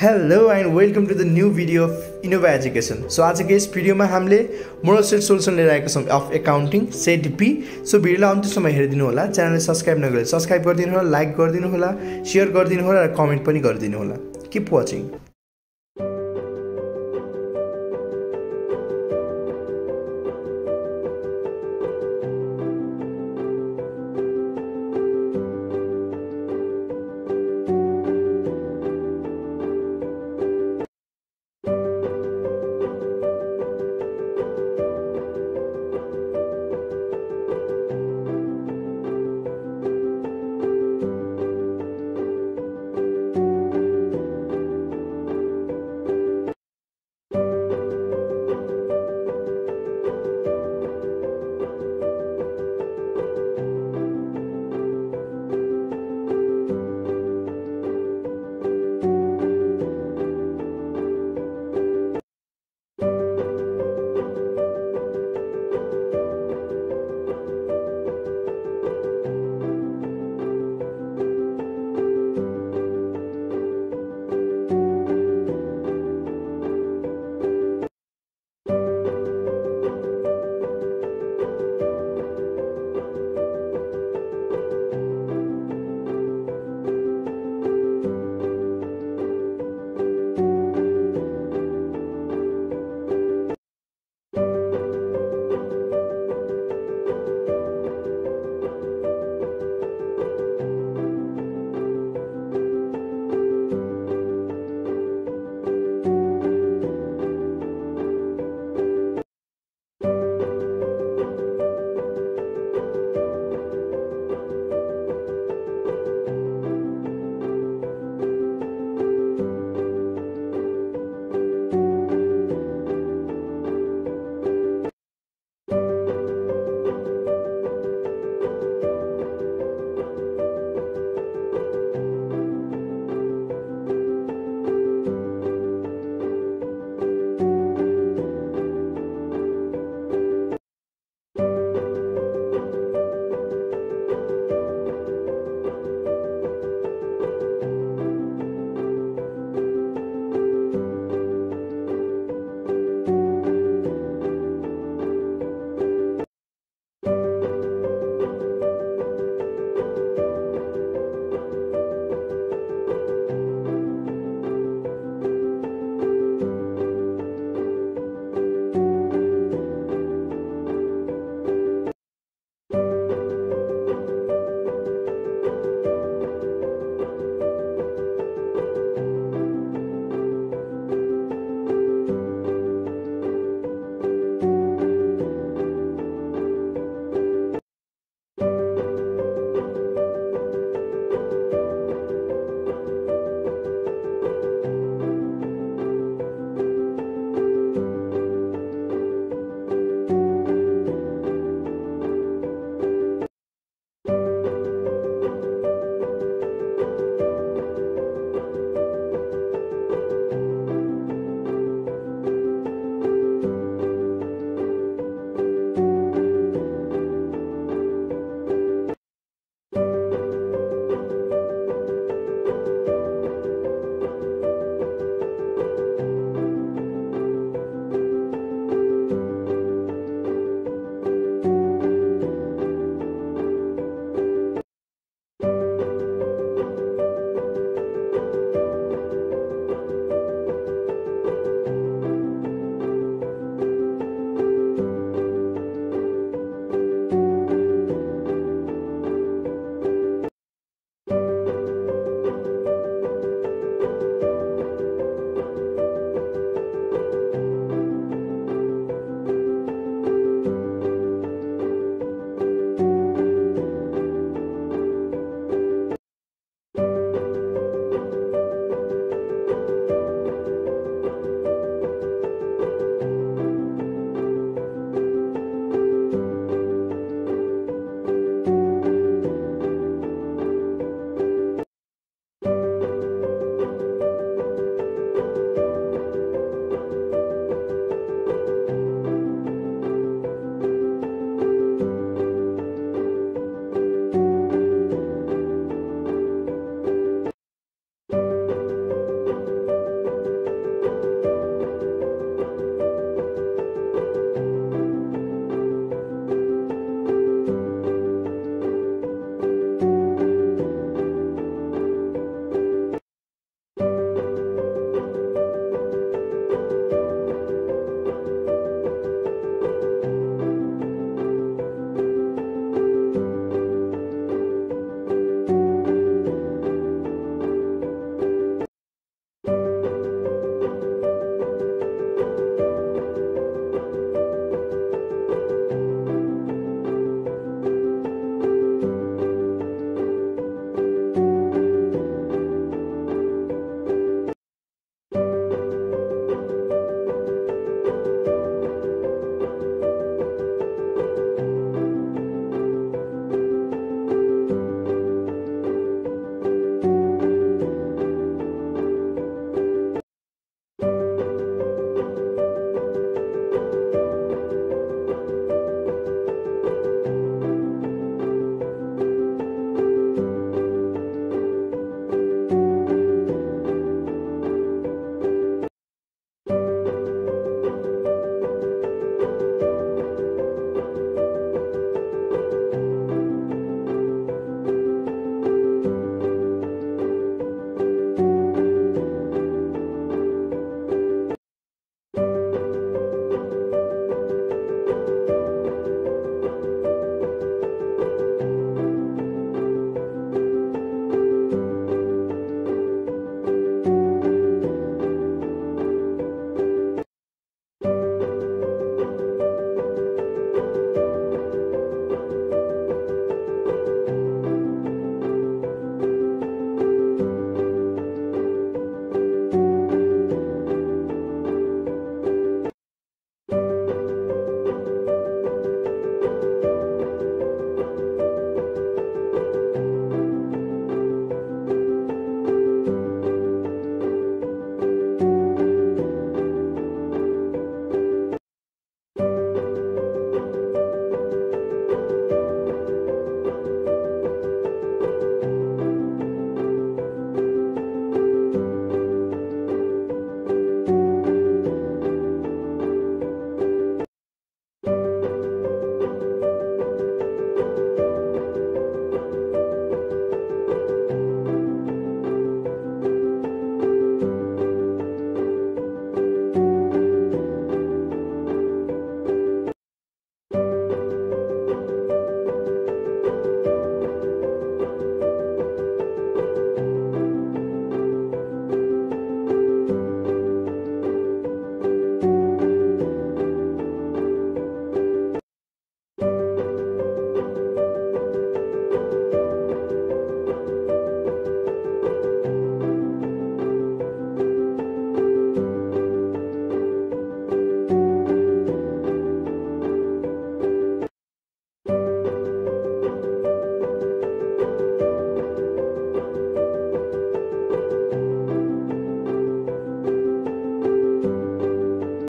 hello and welcome to the new video of Innova education so आजको यस भिडियोमा हामीले मोरल सेट सोल्युसन लिएर आएको छौँ of accounting set B so भिडियोलाई अन्त्यसम्म हेरिदिनु होला च्यानलले सब्सक्राइब नगरेर सब्सक्राइब गरिदिनु होला लाइक गरिदिनु होला सेयर गरिदिनु होला र कमेन्ट पनि गरिदिनु होला किप वाचिङ